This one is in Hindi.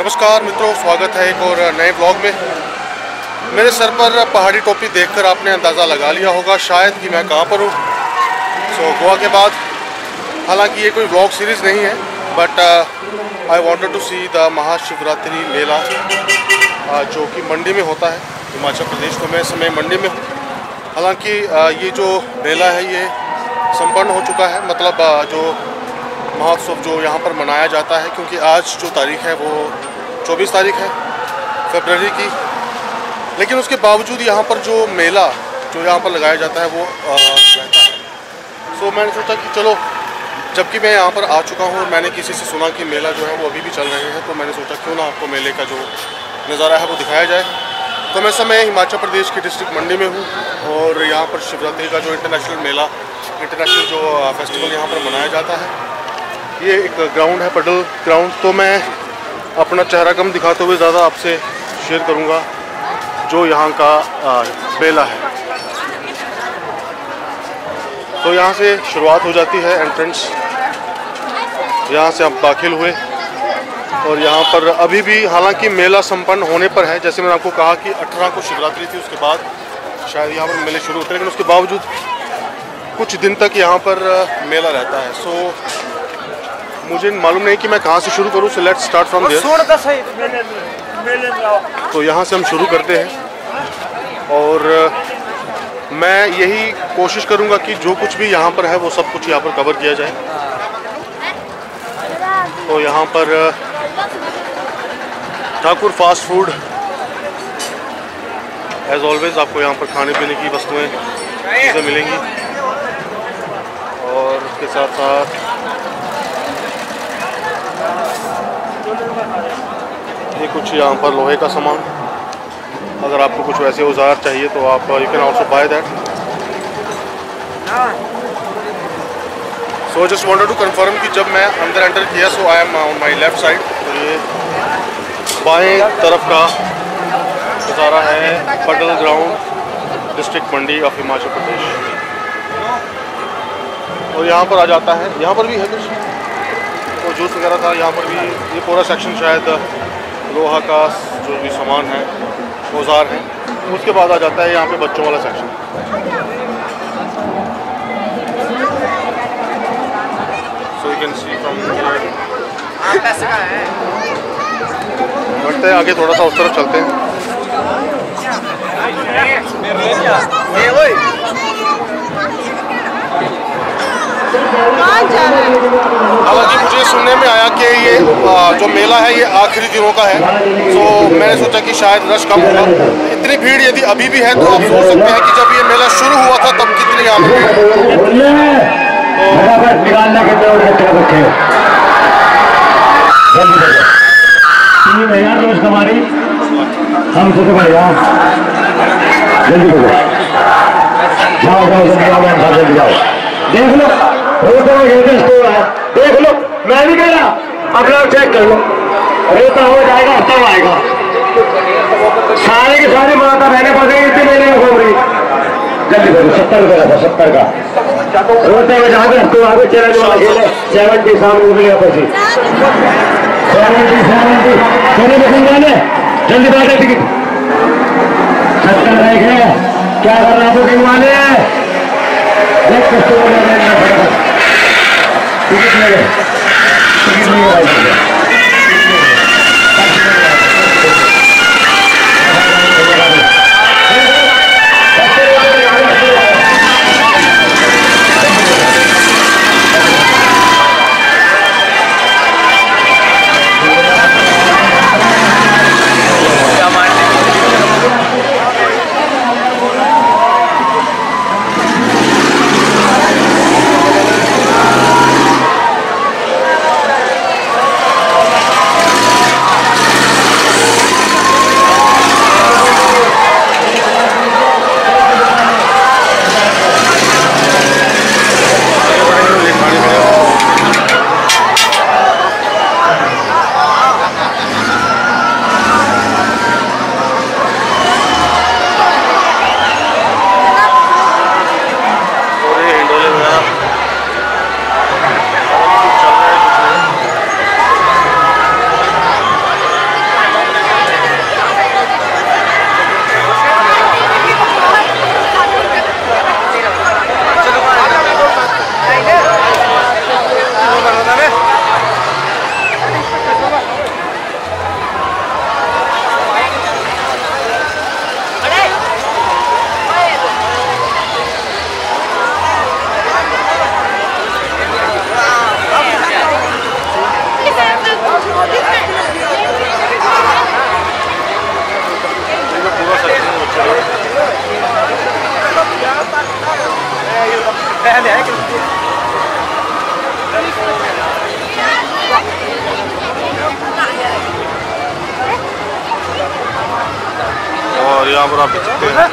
नमस्कार मित्रों स्वागत है एक और नए ब्लॉग में। मेरे सर पर पहाड़ी टोपी देखकर आपने अंदाज़ा लगा लिया होगा शायद कि मैं कहाँ पर हूँ। सो so, गोवा के बाद हालाँकि ये कोई ब्लॉग सीरीज़ नहीं है but I wanted to see the Mahashivratri mela uh, जो कि मंडी में होता है हिमाचल प्रदेश में मैं समय मंडी में हूँ। हालाँकि uh, ये जो मेला है ये संपन्न हो चुका है मतलब uh, जो महोत्सव जो यहाँ पर मनाया जाता है क्योंकि आज जो तारीख है वो 24 तारीख है, फरवरी की। लेकिन उसके बावजूद यहाँ पर जो मेला, जो यहाँ पर लगाया जाता है, वो रहता है। सो मैंने सोचा कि चलो, जबकि मैं यहाँ पर आ चुका हूँ और मैंने किसी से सुना कि मेला जो है वो अभी भी चल रहे हैं तो मैंने सोचा क्यों ना आपको मेले का जो नज़ारा है वो दिखाया जाए। तो मैं समय हिमाचल प्रदेश की डिस्ट्रिक्ट मंडी में हूँ और यहाँ पर शिवरात्रि का जो इंटरनेशनल मेला, इंटरनेशनल जो फेस्टिवल यहाँ पर मनाया जाता है। ये एक ग्राउंड है पडल ग्राउंड। तो मैं अपना चेहरा कम दिखाते हुए ज़्यादा आपसे शेयर करूँगा, जो यहाँ का बेला है। तो यहाँ से शुरुआत हो जाती है एंट्रेंस यहाँ से आप दाखिल हुए और यहाँ पर अभी भी, हालाँकि मेला संपन्न होने पर है, जैसे मैंने आपको कहा कि 18 को शिवरात्रि थी, उसके बाद शायद यहाँ पर मेले शुरू होते हैं, लेकिन उसके बावजूद कुछ दिन तक यहाँ पर मेला रहता है। सो मुझे मालूम नहीं कि मैं कहाँ से शुरू करूँ so let's start from there तो यहाँ से हम शुरू करते हैं। और मैं यही कोशिश करूँगा कि जो कुछ भी यहाँ पर है वो सब कुछ यहाँ पर कवर किया जाए। तो यहाँ पर Thakur fast food as always आपको यहाँ पर खाने पीने की वस्तुएँ चीज़ें मिलेंगी। और उसके साथ साथ ये कुछ यहाँ पर लोहे का सामान। अगर आपको कुछ वैसे औज़ार चाहिए तो आप you can also buy that so just wanted to confirm कि जब मैं अंदर एंटर किया so I am on my left side तो ये बाएँ तरफ़ का नज़ारा है Paddal ground district Mandi of Himachal Pradesh और यहाँ पर आ जाता है। यहाँ पर भी है कुछ? तो जूस वगैरह था यहाँ पर भी ये पूरा सेक्शन शायद लोहा का जो भी सामान है औज़ार है उसके बाद आ जाता है यहाँ पे बच्चों वाला section so you can see from बढ़ते हैं आगे थोड़ा सा उस तरफ़ चलते हैं हालाँकि मुझे सुनने में आया कि ये जो मेला है ये आखिरी दिनों का है तो मैंने सोचा कि शायद रश कम होगा इतनी भीड़ यदि अभी भी है तो आप सोच सकते हैं कि जब ये मेला शुरू हुआ था तब कितनी यहाँ पर टीम है यार दोस्त हमारी हम सबसे बढ़िया जल्दी जाओ जाओ जाओ जल्दी जाओ देख लो स्टोर है देख लो मैं भी कह रहा अपना चेक कर लो। रोता हो जाएगा हफ़्ता आएगा। सारे के सारे माता बहने पड़ेंगे इतने महीने में घूम रही। जल्दी करो, सत्तर रुपये का सत्तर का। रोते हुए पे स्टोर आगे है सेवेंटी सामने मिलेगा पैसे सेवेंटी सेवेंटी सोने में जाने। जल्दी है टिकट सत्तर रह गए क्या कर रहा बुकिंग वाले एक और यहाँ पर आप सकते हैं।